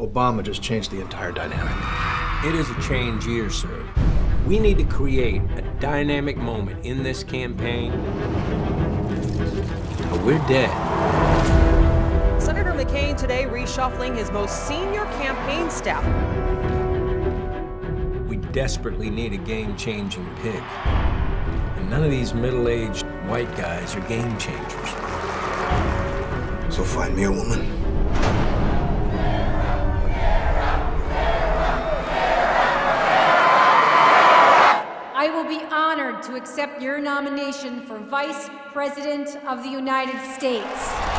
Obama just changed the entire dynamic. It is a change year, sir. We need to create a dynamic moment in this campaign. Or we're dead. Senator McCain today reshuffling his most senior campaign staff. We desperately need a game changing pick. And none of these middle aged white guys are game changers. So find me a woman. Honored to accept your nomination for Vice President of the United States.